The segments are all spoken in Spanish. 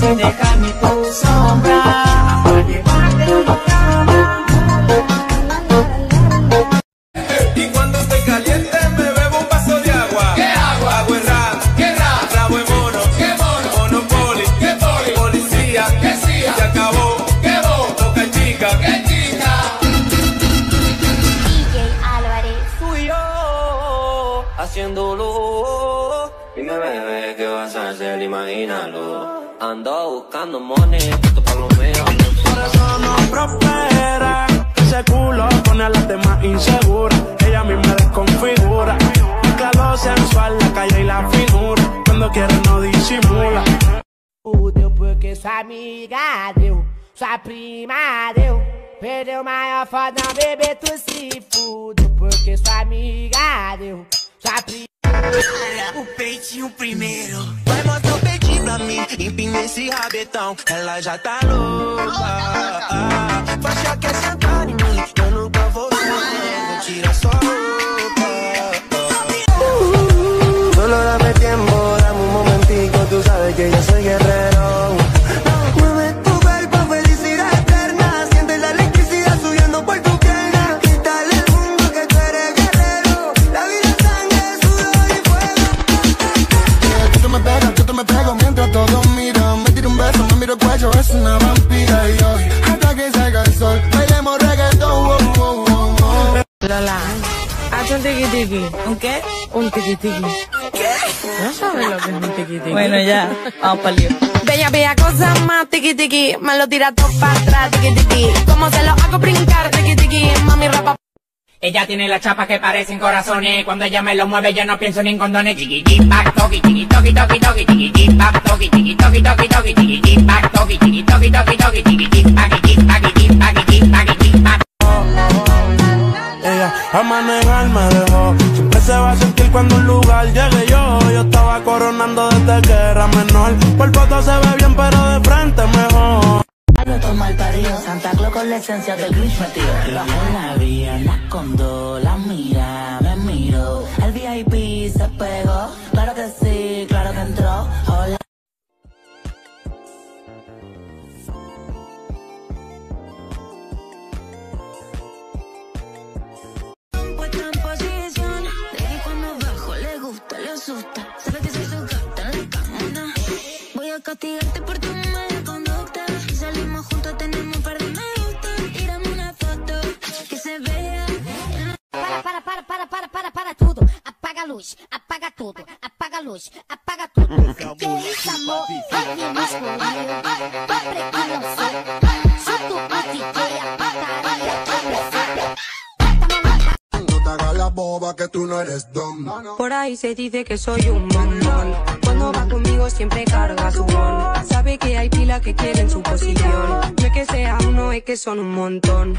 y dejarme tu sombra para llevarte a mi cama. Y cuando estoy caliente me bebo un vaso de agua. ¿Qué agua? Agua es rap. ¿Qué rap? Rabo es mono. ¿Qué mono? Monopoly. ¿Qué poli? Policía. ¿Qué cia? Se acabó. ¿Qué bo? Toca chica. ¿Qué chica? DJ Álvarez. Fui yo haciéndolo. Dime bebé, ¿qué vas a hacer? Imagínalo. Ando buscando money, esto pa' lo mío. Por eso no prospera. Ese culo pone a las demás inseguras. Ella misma desconfigura. Mezcla lo sensual, la calle y la figura. Cuando quiere no disimula. Fudeu porque sua amiga deu, sua prima deu. Perdeu maior foda, bebê, tu se fudeu porque sua amiga deu, sua prima. O peitinho primeiro. Vai mostrar o peitinho pra mim, esse rabetão. Ela já tá louca. Ah, Faixa quer sentar em mim, eu nunca vou ser. Tira sua roupa. Solo dame tiki tiki. ¿Un qué? Un tiki tiki. ¿Qué? No sabes lo que es un tiki tiki. Bueno, ya. Vamos para lío. Bella, bella cosa más tiki tiki. Me lo tira todo para atrás, tiki tiki. ¿Cómo se lo hago brincar, tiki tiki? Mami, rapa. Ella tiene las chapas que parecen corazones. Cuando ella me lo mueve, yo no pienso ni en condones. Chiqui, back, toki, chiqui, toki, toki, toki, chiqui, back, toki, chiqui, toki, toki, toki, chiqui, back, toki, chiqui, toki, toki, toki, chiqui, back, back, back. A manejar me dejó. Siempre se va a sentir cuando un lugar llegue yo. Yo estaba coronando desde que era menor. Por foto se ve bien, pero de frente mejor. Mal parido, Santa Claus con la esencia del Grinch metido. En la vía, la escondo, la mira, me miro. El VIP se pegó, asusta. Sabe que soy su gata en la cama. Voy a castigarte por tu mala conducta. Si salimos juntos tenemos un par de me gusta. Tírame una foto que se vea. Para, para, para, para, para, para, para tudo. Apaga a luz, apaga tudo, apaga a luz, apaga tudo. Que isso, amor? Rock masculino, tô pregando som. Só tu pode ter a pataria que precisa. No te hagas la boba que tú no eres dom. Por ahí se dice que soy un montón. Cuando va conmigo siempre carga su bon. Sabe que hay pila que quieren su posición. No es que sea uno, es que son un montón.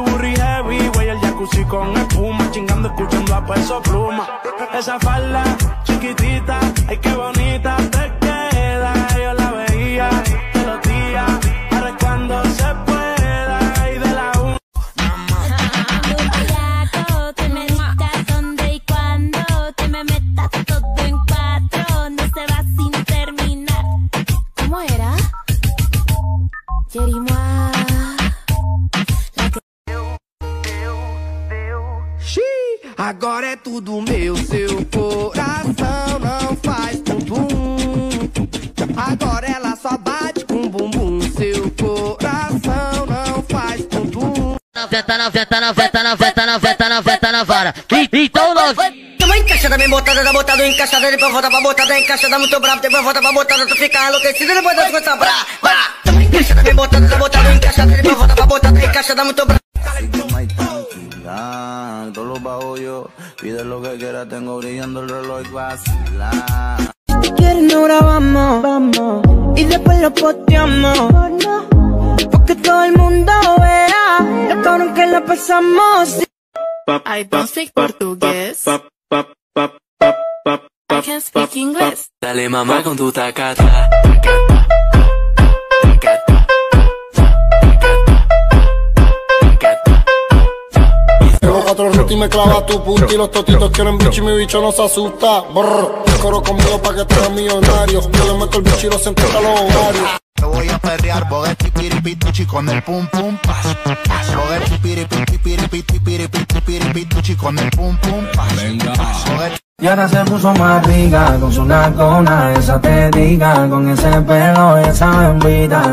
Su burri heavy, güey, el jacuzzi con espuma, chingando, escuchando a peso pluma. Esa falda chiquitita, ay qué bonita te queda. Yo la veía Tudo meu, seu coração não faz bumbum. Agora ela só bate com bumbum, seu coração não faz bumbum. Veta na veta na veta na veta na veta na veta na vara. Então nós. Toma encaixada, bem botada, da botada, encaixada, depois volta pra botada, encaixada muito bravo, depois volta pra botada, tu fica enlouquecido, depois tu começa a brava. Toma encaixada, bem botada, da botada, encaixada, depois volta pra botada, encaixada muito bravo. Todo lo bajo yo, pide lo que quiera, tengo brillando el reloj vacila. Si quieres no grabamos, vamos. Y después lo posteamos. Porque todo el mundo vea lo cabrón que la pasamos. I don't speak portugués. I can speak English. Dale mamá con tu tacata. Tengo cuatro rutas y me clava tu punta Y los totitos quieren bicho y mi bicho no se asusta Brr, coro conmigo pa' que te hagas millonario Yo le meto el bicho y lo siento a los ovarios Te voy a perrear, bogueti, piripituchi con el pum pum pas. Bogueti, piripiti, piripiti, piripiti, piripituchi con el pum pum pas. Venga. Y ahora se puso más rica con su nacona, esa te diga, con ese pelo, esa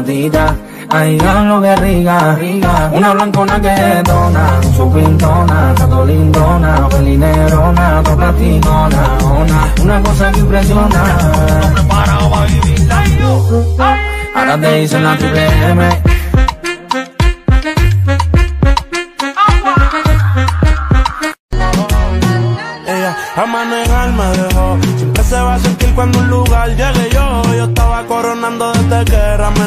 tita. Ay, lo que riga, riga, una blancona que dona, su pintona, tato lindona, felinerona, to platicona, ona, una cosa que impresiona. Ahora te dicen la triple M. Ella a manejar me dejó. Siempre se va a sentir cuando un lugar llegue yo. Yo estaba coronando desde que era menor.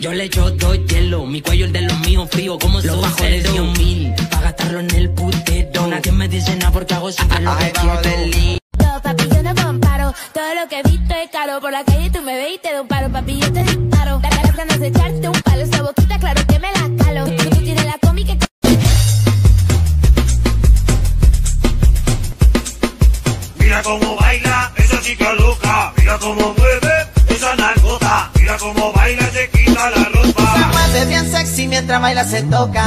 yo le echo dos hielo, mi cuello el de los míos frío como los bajo de 10 mil, pa' gastarlo en el putero, nadie me dice nada porque hago siempre lo que quiero. No, papi, yo no comparo. Todo lo que he visto es caro. Por la calle tú me ves y te doy un paro. Papi, yo te disparo. La cara ganas de echarte un palo. Esa boquita, claro que me la calo. Tú, tú tienes la comi que... Mira cómo baila esa chica loca, mira cómo mueve esa narcota, mira cómo baila se quita la ropa. Se mueve bien sexy mientras baila se toca.